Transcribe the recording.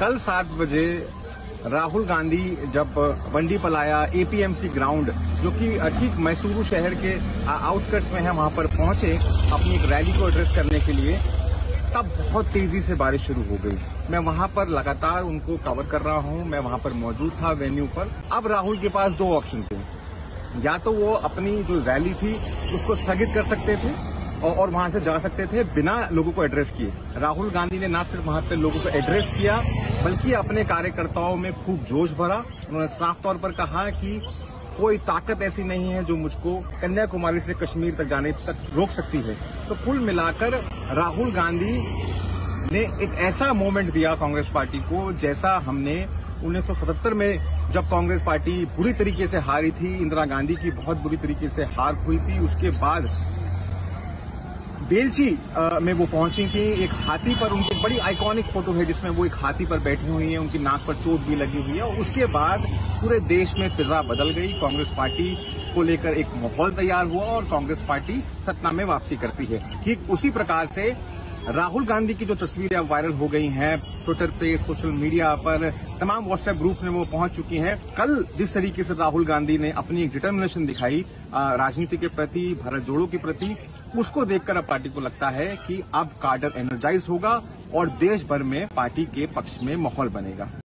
कल सात बजे राहुल गांधी जब वंडी पलाया एपीएमसी ग्राउंड जो कि ठीक मैसूरू शहर के आउटस्कर्ट्स में है, वहाँ पर पहुँचे अपनी एक रैली को एड्रेस करने के लिए, तब बहुत तेज़ी से बारिश शुरू हो गई। मैं वहाँ पर लगातार उनको कवर कर रहा हूँ, मैं वहाँ पर मौजूद था वेन्यू पर। अब राहुल के पास दो ऑप्शन थे। या तो वो अपनी जो रैली थी, उसको स्थगित कर सकते थे और वहाँ से जा सकते थे बिना लोगों को एड्रेस किए। राहुल गांधी ने न सिर्फ़ वहाँ पर लोगों को एड्रेस किया, बल्कि अपने कार्यकर्ताओं में खूब जोश भरा। उन्होंने साफ़ तौर पर कहा कि कोई ताकत ऐसी नहीं है जो मुझको कन्याकुमारी से कश्मीर तक जाने तक रोक सकती है। तो कुल मिलाकर राहुल गांधी ने एक ऐसा मोमेंट दिया कांग्रेस पार्टी को, जैसा हमने 1977 में जब कांग्रेस पार्टी बुरी तरीके से हारी थी, इंदिरा गांधी की बहुत बुरी तरीके से हार हुई थी, उसके बाद बेलची में वो पहुँची थी। एक हाथी पर उनकी बड़ी आइकॉनिक फ़ोटो है, जिसमें वो एक हाथी पर बैठी हुई है। उनकी नाक पर चोट भी लगी हुई है। और उसके बाद पूरे देश में फिजा बदल गई। कांग्रेस पार्टी को लेकर एक माहौल तैयार हुआ और कांग्रेस पार्टी सत्ता में वापसी करती है। ठीक उसी प्रकार से राहुल गांधी की जो तस्वीरें अब वायरल हो गई हैं ट्विटर पे सोशल मीडिया पर, तमाम व्हाट्सएप ग्रुप में वो पहुँच चुकी हैं। कल जिस तरीके से राहुल गांधी ने अपनी एक डिटर्मिनेशन दिखाई राजनीति के प्रति, भारत जोड़ो के प्रति, उसको देखकर अब पार्टी को लगता है कि अब कार्डर एनर्जाइज होगा और देश भर में पार्टी के पक्ष में माहौल बनेगा।